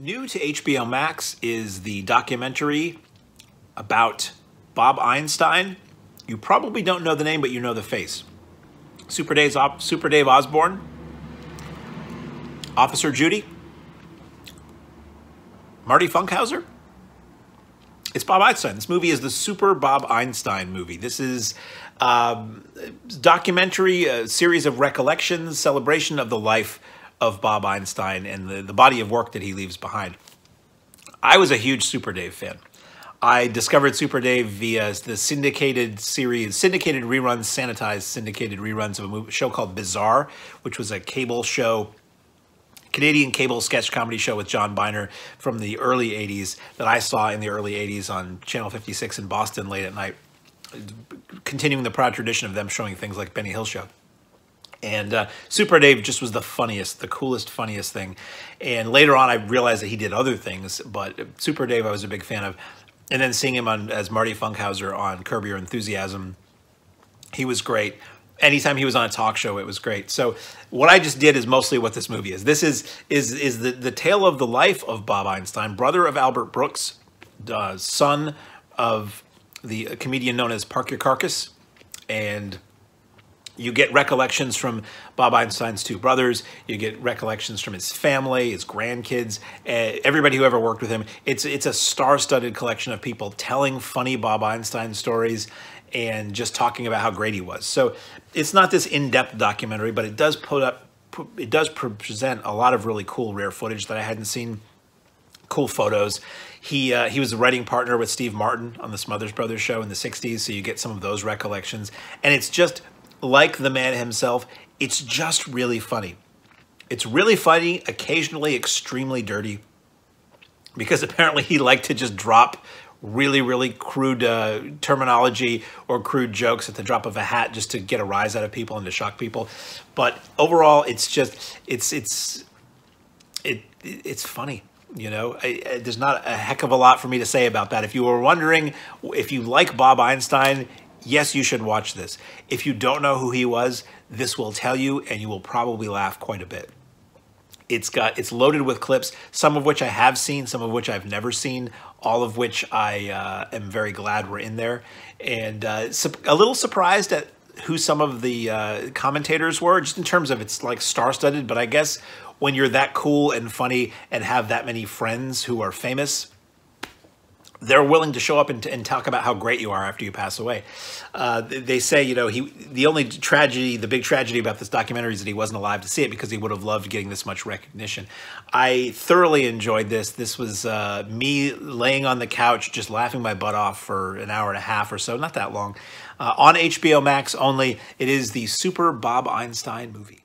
New to HBO Max is the documentary about Bob Einstein. You probably don't know the name, but you know the face. Super Dave, Super Dave Osborne, Officer Judy, Marty Funkhouser. It's Bob Einstein. This movie is the Super Bob Einstein movie. This is um, documentary, a series of recollections, celebration of the life of Bob Einstein and the, the body of work that he leaves behind. I was a huge Super Dave fan. I discovered Super Dave via the syndicated series, syndicated reruns, sanitized syndicated reruns of a movie, show called Bizarre, which was a cable show, Canadian cable sketch comedy show with John Byner from the early 80s that I saw in the early 80s on Channel 56 in Boston late at night, continuing the proud tradition of them showing things like Benny Hill Show. And uh, Super Dave just was the funniest, the coolest, funniest thing. And later on, I realized that he did other things, but Super Dave I was a big fan of. And then seeing him on as Marty Funkhouser on Curb Your Enthusiasm, he was great. Anytime he was on a talk show, it was great. So what I just did is mostly what this movie is. This is is is the, the tale of the life of Bob Einstein, brother of Albert Brooks, uh, son of the comedian known as Parkyakarkus, and you get recollections from Bob Einstein's two brothers. You get recollections from his family, his grandkids, uh, everybody who ever worked with him. It's it's a star-studded collection of people telling funny Bob Einstein stories and just talking about how great he was. So it's not this in-depth documentary, but it does put up it does present a lot of really cool rare footage that I hadn't seen. Cool photos. He uh, he was a writing partner with Steve Martin on the Smothers Brothers show in the '60s, so you get some of those recollections. And it's just like the man himself, it's just really funny. It's really funny, occasionally extremely dirty, because apparently he liked to just drop really, really crude uh, terminology or crude jokes at the drop of a hat just to get a rise out of people and to shock people. But overall, it's just, it's, it's, it, it's funny. You know, I, I, there's not a heck of a lot for me to say about that. If you were wondering if you like Bob Einstein, yes, you should watch this. If you don't know who he was, this will tell you, and you will probably laugh quite a bit. It's got it's loaded with clips, some of which I have seen, some of which I've never seen, all of which I uh, am very glad were in there, and uh, a little surprised at who some of the uh, commentators were, just in terms of it's like star-studded. But I guess when you're that cool and funny and have that many friends who are famous, they're willing to show up and, and, talk about how great you are after you pass away. Uh, they say, you know, he the only tragedy, the big tragedy about this documentary is that he wasn't alive to see it because he would have loved getting this much recognition. I thoroughly enjoyed this. This was uh, me laying on the couch, just laughing my butt off for an hour and a half or so, not that long. Uh, on HBO Max only, it is the Super Bob Einstein movie.